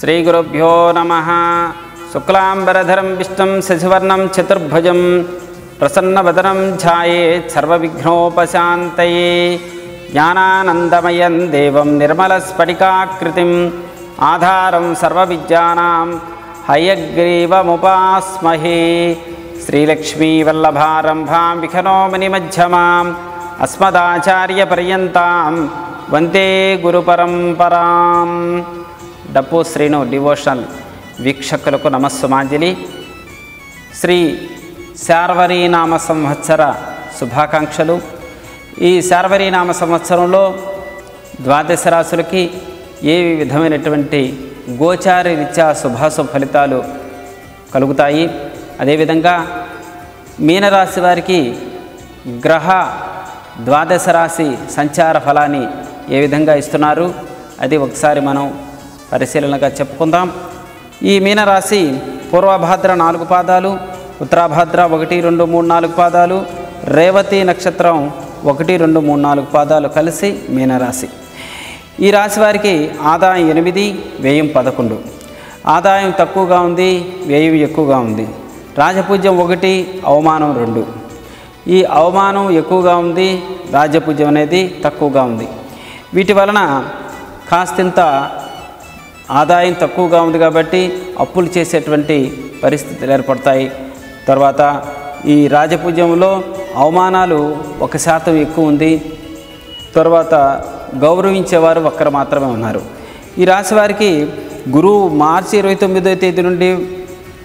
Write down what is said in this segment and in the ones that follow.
श्रीगुरुभ्यो नमः। शुक्लाम्बरधरं विष्णुं शशिवर्णं चतुर्भुजं प्रसन्नवदनं झाये सर्वविघ्नोपशान्तये। ज्ञानानन्दमयं देवं निर्मलस्फटिकाकृतिम् आधारं सर्वविद्यानां हयग्रीवमुपास्महे। श्रीलक्ष्मीवल्लभारम्भां विघनोमनिमध्यमाम् अस्मदाचार्यपर्यन्तां वन्दे गुरुपरम्पराम्। డప్పు శ్రీను డివోషనల్ వీక్షకులకు నమస్సుమాంజలి. శ్రీ శార్వరీనామ సంవత్సర శుభాకాంక్షలు. ఈ శార్వరీనామ సంవత్సరంలో ద్వాదశ రాశులకి ఏ విధమైనటువంటి గోచారి రీత్యా శుభాశుభ ఫలితాలు కలుగుతాయి? అదేవిధంగా మీనరాశి వారికి గ్రహ ద్వాదశ రాశి సంచార ఫలాన్ని ఏ విధంగా ఇస్తున్నారు? అది ఒకసారి మనం పరిశీలనగా చెప్పుకుందాం. ఈ మీనరాశి పూర్వభాద్ర నాలుగు పాదాలు ఉత్తరాభాద్ర ఒకటి రెండు మూడు నాలుగు పాదాలు రేవతి నక్షత్రం ఒకటి రెండు మూడు నాలుగు పాదాలు కలిసి మీనరాశి. ఈ రాశి వారికి ఆదాయం ఎనిమిది వ్యయం పదకొండు. ఆదాయం తక్కువగా ఉంది వ్యయం ఎక్కువగా ఉంది. రాజపూజ్యం ఒకటి అవమానం రెండు. ఈ అవమానం ఎక్కువగా ఉంది రాజపూజ్యం అనేది తక్కువగా ఉంది. వీటి వలన కాస్తింత ఆదాయం తక్కువగా ఉంది కాబట్టి అప్పులు చేసేటువంటి పరిస్థితులు ఏర్పడతాయి. తర్వాత ఈ రాజపూజ్యంలో అవమానాలు ఒక శాతం ఎక్కువ ఉంది. తర్వాత గౌరవించేవారు ఒక్కరు మాత్రమే ఉన్నారు. ఈ రాశి వారికి గురువు మార్చి ఇరవై తొమ్మిదో తేదీ నుండి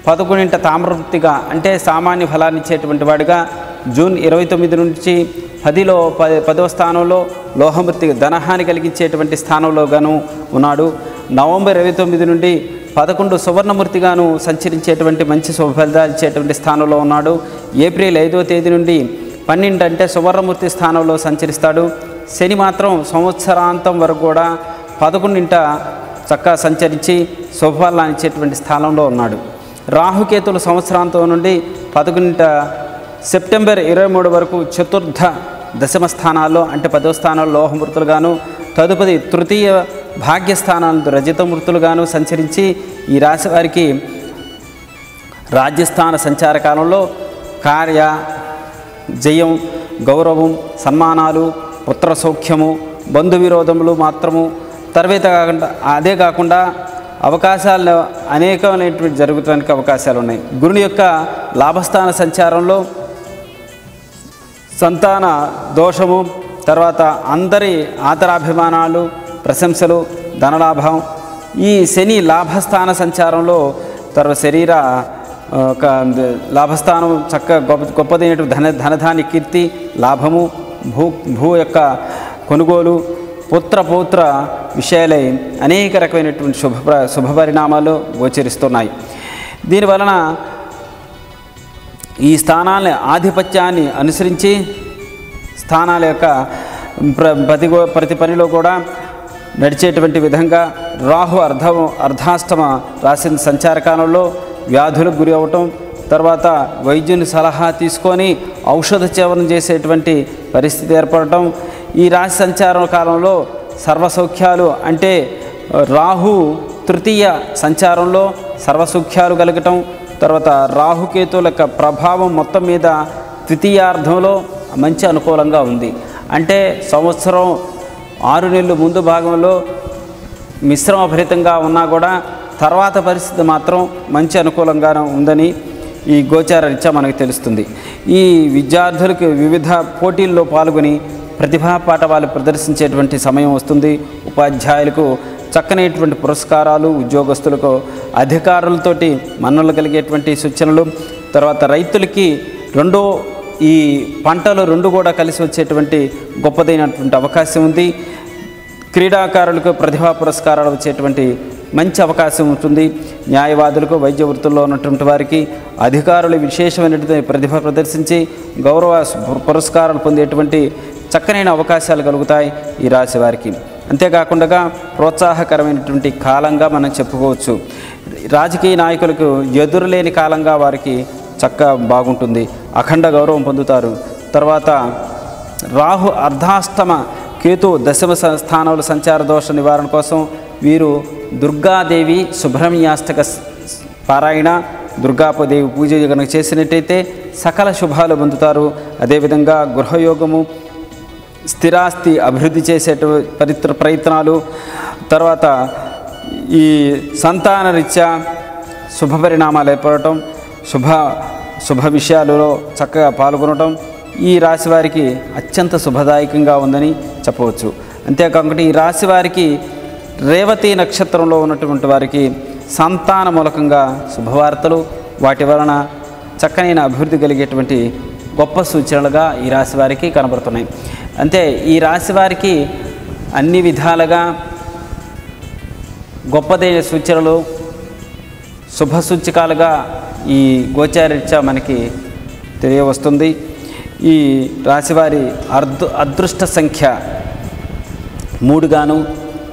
పదకొండింట తామ్రవృత్తిగా అంటే సామాన్య ఫలాన్ని ఇచ్చేటువంటి వాడిగా జూన్ ఇరవై తొమ్మిది నుంచి పదిలో పది పదవ స్థానంలో లోహమూర్తి ధనహాని కలిగించేటువంటి స్థానంలో గాను ఉన్నాడు. నవంబర్ ఇరవై తొమ్మిది నుండి పదకొండు సువర్ణమూర్తిగాను సంచరించేటువంటి మంచి శుభఫలితాలు ఇచ్చేటువంటి స్థానంలో ఉన్నాడు. ఏప్రిల్ ఐదో తేదీ నుండి పన్నెండు అంటే సువర్ణమూర్తి స్థానంలో సంచరిస్తాడు. శని మాత్రం సంవత్సరాంతం వరకు కూడా పదకొండింట చక్కగా సంచరించి శుభఫలాన్ని ఇచ్చేటువంటి స్థానంలో ఉన్నాడు. రాహుకేతులు సంవత్సరాంతం నుండి పదకొండింట సెప్టెంబర్ ఇరవై మూడు వరకు చతుర్థ దశమ స్థానాల్లో అంటే పదో స్థానాల్లో లోహమృతులుగాను తదుపరి తృతీయ భాగ్యస్థానాలు రజతమృతులుగాను సంచరించి ఈ రాశి వారికి రాజ్యస్థాన సంచార కాలంలో కార్య జయం గౌరవం సన్మానాలు పుత్ర సౌఖ్యము బంధు విరోధములు మాత్రము తర్వాత కాకుండా అదే కాకుండా అవకాశాలు అనేకమైనటువంటి జరుగుతానికి అవకాశాలు ఉన్నాయి. గురుని యొక్క లాభస్థాన సంచారంలో సంతాన దోషము తర్వాత అందరి ఆతరాభిమానాలు ప్రశంసలు ధనలాభం. ఈ శని లాభస్థాన సంచారంలో తర్వాత శరీర ఒక లాభస్థానం చక్క గొప్ప గొప్పదైనటువంటి ధన ధనధాని కీర్తి లాభము భూ భూ యొక్క కొనుగోలు పుత్ర పౌత్ర విషయాలై అనేక రకమైనటువంటి శుభ శుభపరిణామాలు గోచరిస్తున్నాయి. దీనివలన ఈ స్థానాల ఆధిపత్యాన్ని అనుసరించి స్థానాల యొక్క ప్ర ప్రతి ప్రతి పనిలో కూడా నడిచేటువంటి విధంగా రాహు అర్ధ అర్ధాష్టమ రాసిన సంచార కాలంలో వ్యాధులకు గురి అవ్వటం తర్వాత వైద్యుని సలహా తీసుకొని ఔషధ సేవనం చేసేటువంటి పరిస్థితి ఏర్పడటం ఈ రాశి సంచార కాలంలో సర్వసౌఖ్యాలు అంటే రాహు తృతీయ సంచారంలో సర్వసౌఖ్యాలు కలగటం తర్వాత రాహుకేతుల యొక్క ప్రభావం మొత్తం మీద తృతీయార్థంలో మంచి అనుకూలంగా ఉంది. అంటే సంవత్సరం ఆరు నెలలు ముందు భాగంలో మిశ్రమభరితంగా ఉన్నా కూడా తర్వాత పరిస్థితి మాత్రం మంచి అనుకూలంగానే ఉందని ఈ గోచార రీత్యా మనకు తెలుస్తుంది. ఈ విద్యార్థులకు వివిధ పోటీల్లో పాల్గొని ప్రతిభా పాఠవాలు ప్రదర్శించేటువంటి సమయం వస్తుంది. ఉపాధ్యాయులకు చక్కనైనటువంటి పురస్కారాలు ఉద్యోగస్తులకు అధికారులతోటి మన్నలు కలిగేటువంటి సూచనలు. తర్వాత రైతులకి రెండో ఈ పంటలు రెండు కూడా కలిసి వచ్చేటువంటి గొప్పదైనటువంటి అవకాశం ఉంది. క్రీడాకారులకు ప్రతిభా పురస్కారాలు వచ్చేటువంటి మంచి అవకాశం ఉంటుంది. న్యాయవాదులకు వైద్య వృత్తుల్లో ఉన్నటువంటి వారికి అధికారులు విశేషమైనటువంటి ప్రతిభ ప్రదర్శించి గౌరవ పురస్కారాలు పొందేటువంటి చక్కనైన అవకాశాలు కలుగుతాయి ఈ రాశి వారికి. అంతేకాకుండా ప్రోత్సాహకరమైనటువంటి కాలంగా మనం చెప్పుకోవచ్చు. రాజకీయ నాయకులకు ఎదురులేని కాలంగా వారికి చక్క బాగుంటుంది. అఖండ గౌరవం పొందుతారు. తర్వాత రాహు అర్ధాష్టమ కేతు దశమ స్థానాల స్థానంలో సంచార దోష నివారణ కోసం వీరు దుర్గాదేవి సుబ్రహ్మణ్యాష్టక స్- పారాయణ దుర్గాపదేవి పూజ కనుక చేసినట్టయితే సకల శుభాలు పొందుతారు. అదేవిధంగా గృహయోగము స్థిరాస్తి అభివృద్ధి చేసే పరిత్ర ప్రయత్నాలు తర్వాత ఈ సంతాన రీత్యా శుభ పరిణామాలు ఏర్పడటం శుభ శుభ విషయాలలో చక్కగా పాల్గొనటం ఈ రాశి వారికి అత్యంత శుభదాయకంగా ఉందని చెప్పవచ్చు. అంతేకాకుండా ఈ రాశి వారికి రేవతి నక్షత్రంలో ఉన్నటువంటి వారికి సంతాన మూలకంగా శుభవార్తలు వాటి వలన చక్కనైన అభివృద్ధి కలిగేటువంటి గొప్ప సూచనలుగా ఈ రాశి వారికి కనబడుతున్నాయి. అంతే ఈ రాశి వారికి అన్ని విధాలుగా గొప్పదైన సూచనలు శుభ సూచకాలుగా ఈ గోచారీత్యా మనకి తెలియవస్తుంది. ఈ రాశివారి అర్దు అదృష్ట సంఖ్య మూడుగాను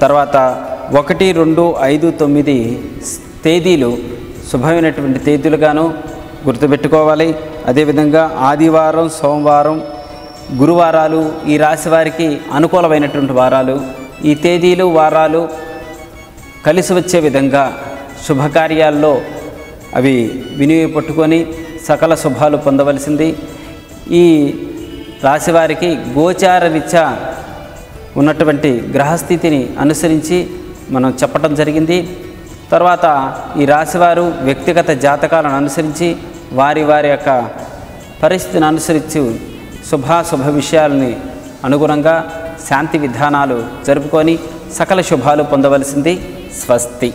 తర్వాత ఒకటి రెండు ఐదు తొమ్మిది తేదీలు శుభమైనటువంటి తేదీలుగాను గుర్తుపెట్టుకోవాలి. అదేవిధంగా ఆదివారం సోమవారం గురువారాలు ఈ రాశి వారికి అనుకూలమైనటువంటి వారాలు ఈ తేదీలు వారాలు కలిసి వచ్చే విధంగా శుభకార్యాల్లో అవి వినియోగపట్టుకొని సకల శుభాలు పొందవలసింది. ఈ రాశివారికి గోచార రీత్యా ఉన్నటువంటి గ్రహస్థితిని అనుసరించి మనం చెప్పటం జరిగింది. తర్వాత ఈ రాశివారు వ్యక్తిగత జాతకాలను అనుసరించి వారి వారి యొక్క పరిస్థితిని అనుసరించి శుభాశుభ విషయాలని అనుగుణంగా శాంతి విధానాలు జరుపుకొని సకల శుభాలు పొందవలసింది స్వస్తి.